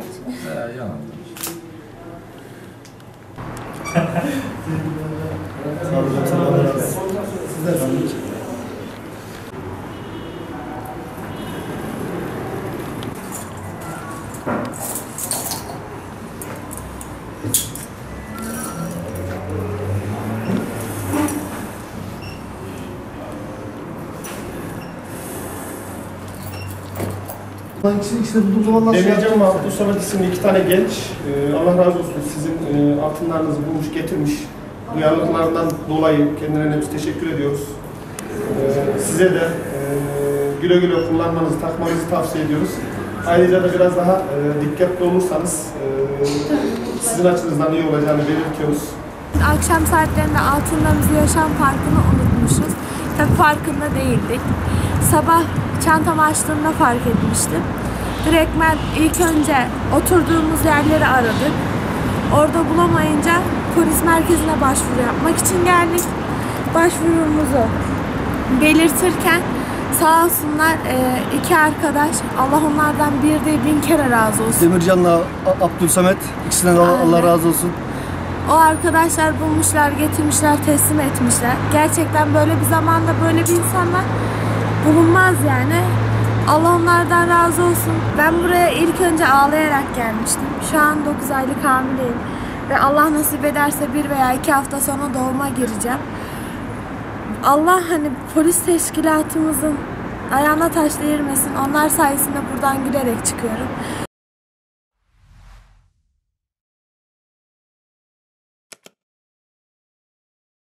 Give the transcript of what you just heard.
Ee, anlatmak veya yalandır. Sağ olun. Sizler sağ olun. Hangisi işte bulduğum zaman nasıl Demircan yapacağım? Mahmut Samet isimli iki tane genç. e, Allah razı olsun sizin e, altınlarınızı bulmuş getirmiş. Duyarlılıklarından dolayı kendilerine biz teşekkür ediyoruz. E, Size de e, güle güle kullanmanızı, takmanızı tavsiye ediyoruz. Ayrıca da biraz daha e, dikkatli olursanız e, sizin açınızdan iyi olacağını belirtiyoruz. Akşam saatlerinde Altınlarımızı Yaşam Parkı'nı unutmuşuz. Tabii farkında değildik. Sabah çantamı açtığımda fark etmiştim. Direkt ben ilk önce oturduğumuz yerleri aradık. Orada bulamayınca polis merkezine başvuru yapmak için geldik. Başvurumuzu belirtirken sağ olsunlar e, iki arkadaş Allah onlardan bir değil bin kere razı olsun. Demircan'la Abdülsamet ikisinden de Allah, Allah Aynen. razı olsun. O arkadaşlar bulmuşlar, getirmişler, teslim etmişler. Gerçekten böyle bir zamanda böyle bir insanlar bulunmaz yani. Allah onlardan razı olsun. Ben buraya ilk önce ağlayarak gelmiştim. Şu an 9 aylık hamileyim. Ve Allah nasip ederse bir veya iki hafta sonra doğuma gireceğim. Allah hani polis teşkilatımızın ayağına taş değirmesin. Onlar sayesinde buradan gülerek çıkıyorum.